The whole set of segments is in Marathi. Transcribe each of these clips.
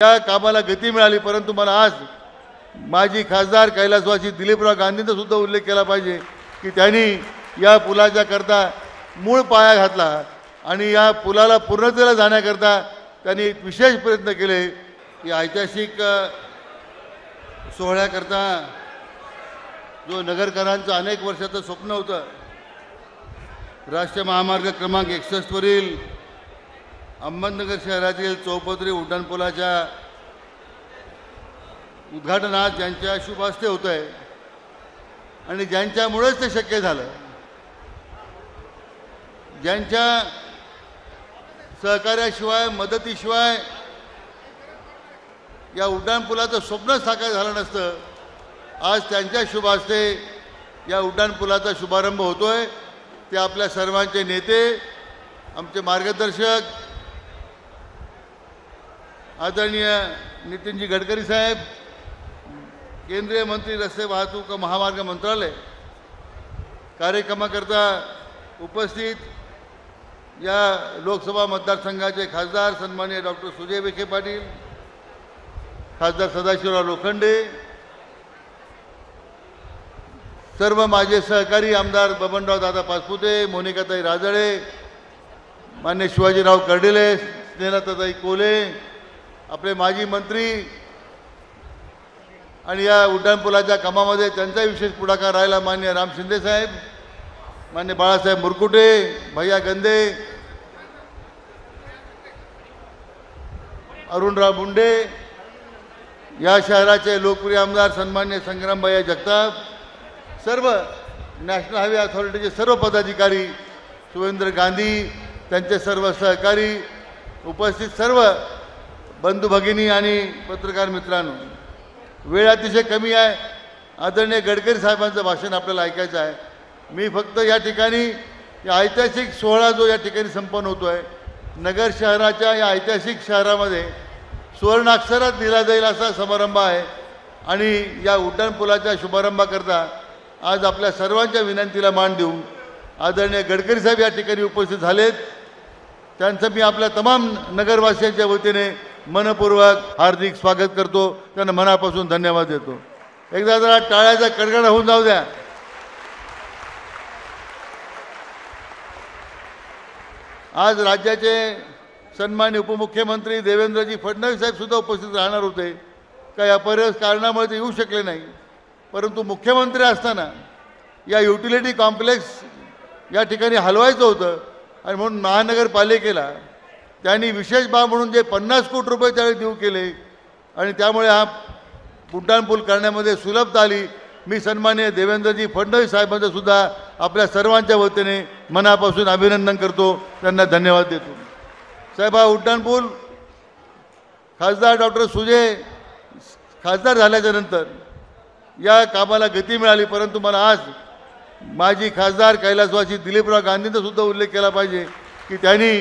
त्या कामाला गती मिळाली परंतु मला आज माजी खासदार कैलासवासी दिलीपराव गांधींचा सुद्धा उल्लेख केला पाहिजे की त्यांनी या पुलाच्या करता मूळ पाया घातला आणि या पुलाला पूर्णतेला जाण्याकरता त्यांनी विशेष प्रयत्न केले की ऐतिहासिक सोहळ्याकरता जो नगरकरांचं अनेक वर्षाचं स्वप्न होतं राष्ट्रीय महामार्ग क्रमांक एकसष्टवरील अहमदनगर शहरातील चौपदरी उड्डाणपुलाच्या उद्घाटनात ज्यांच्या शुभ हस्ते होत आहे आणि ज्यांच्यामुळेच ते शक्य झालं ज्यांच्या सहकार्याशिवाय मदतीशिवाय या उड्डाणपुलाचं स्वप्न साकार झालं नसतं आज त्यांच्या शुभ हस्ते या उड्डाणपुलाचा शुभारंभ होतोय. ते आपल्या सर्वांचे नेते आमचे मार्गदर्शक आदरणीय नितीनजी गडकरी साहेब केंद्रीय मंत्री रस्ते वाहतूक महामार्ग मंत्रालय कार्यक्रमाकरता उपस्थित या लोकसभा मतदारसंघाचे खासदार सन्मान्य डॉक्टर सुजय विखे पाटील खासदार सदाशिवराव लोखंडे सर्व माझे सहकारी आमदार बबनराव दादा पाचपुते मोनिकाताई राजळे मान्य शिवाजीराव कर्डिले स्नेहलताताई कोले आपले माजी मंत्री आणि या उड्डाणपुलाच्या कामामध्ये त्यांचा विशेष पुढाकार राहिला मान्य राम शिंदे साहेब मान्य बाळासाहेब मुरकुटे भैया गंदे अरुणराव मुंडे या शहराचे लोकप्रिय आमदार सन्मान्य संग्रामभैया जगताप सर्व नॅशनल हायवे अथॉरिटीचे सर्व पदाधिकारी सुरेंद्र गांधी त्यांचे सर्व सहकारी उपस्थित सर्व बंधू भगिनी आणि पत्रकार मित्रांनो वेळ अतिशय कमी आहे. आदरणीय गडकरी साहेबांचं भाषण आपल्याला ऐकायचं आहे. मी फक्त या ठिकाणी या ऐतिहासिक सोहळा जो या ठिकाणी संपन्न होतो आहे नगर शहराच्या या ऐतिहासिक शहरामध्ये सुवर्णाक्षरात दिला जाईल असा समारंभ आहे. आणि या उड्डाणपुलाच्या शुभारंभाकरता आज आपल्या सर्वांच्या विनंतीला मान देऊन आदरणीय गडकरी साहेब या ठिकाणी उपस्थित झालेत. त्यांचं मी आपल्या तमाम नगरवासियांच्या वतीने मनपूर्वक हार्दिक स्वागत करतो. त्यांना मनापासून धन्यवाद देतो. एकदा जरा टाळ्याचा कडकडा होऊन जाऊ द्या. आज राज्याचे सन्मान्य उपमुख्यमंत्री देवेंद्रजी फडणवीस साहेबसुद्धा उपस्थित राहणार होते. काही अपरिस कारणामुळे ते येऊ शकले नाही. परंतु मुख्यमंत्री असताना या युटिलिटी कॉम्प्लेक्स या ठिकाणी हलवायचं होतं. आणि म्हणून महानगरपालिकेला त्यांनी विशेष बाब म्हणून जे पन्नास कोटी रुपये त्यावेळी देऊ केले आणि त्यामुळे हा उड्डाणपूल करण्यामध्ये सुलभता आली. मी सन्मान्य देवेंद्रजी फडणवीस साहेबांचं सुद्धा आपल्या सर्वांच्या वतीने मनापासून अभिनंदन करतो. त्यांना धन्यवाद देतो. साहेब हा उड्डाणपूल खासदार डॉक्टर सुजय खासदार झाल्याच्यानंतर या कामाला गती मिळाली परंतु मला आज माजी खासदार कैलासवासी दिलीपराव गांधींचा सुद्धा उल्लेख केला पाहिजे की त्यांनी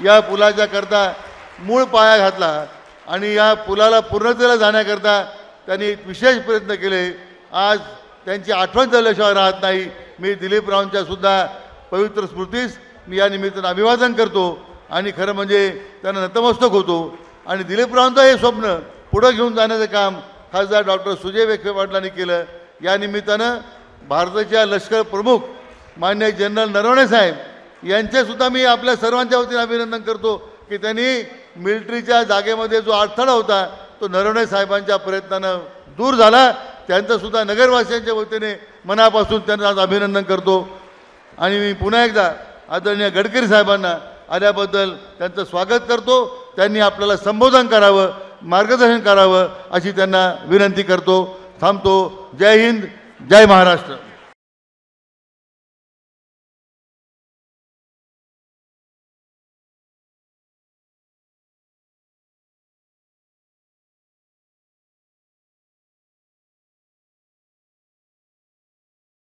या पुलाच्या करता मूळ पाया घातला आणि या पुलाला पूर्णतेला जाण्याकरता त्यांनी विशेष प्रयत्न केले. आज त्यांची आठवण झाल्याशिवाय राहत नाही. मी दिलीपरावांच्या सुद्धा पवित्र स्मृतीस मी या निमित्तानं अभिवादन करतो आणि खरं म्हणजे त्यांना नतमस्तक होतो. आणि दिलीपरावांचं हे स्वप्न पुढं घेऊन जाण्याचं काम खासदार डॉक्टर सुजय विखे पाटलांनी केलं. या निमित्तानं भारताच्या लष्कर प्रमुख मान्य जनरल नरवणे साहेब यांचेसुद्धा मी आपल्या सर्वांच्या वतीने अभिनंदन करतो की त्यांनी मिलिटरीच्या जागेमध्ये जो अडथळा होता तो नरवणे साहेबांच्या प्रयत्नानं दूर झाला. त्यांचंसुद्धा नगरवासियांच्या वतीने मनापासून त्यांना आज अभिनंदन करतो. आणि मी पुन्हा एकदा आदरणीय गडकरी साहेबांना आल्याबद्दल त्यांचं स्वागत करतो. त्यांनी आपल्याला संबोधन करावं मार्गदर्शन करावं अशी त्यांना विनंती करतो. थांबतो. जय हिंद जय महाराष्ट्र.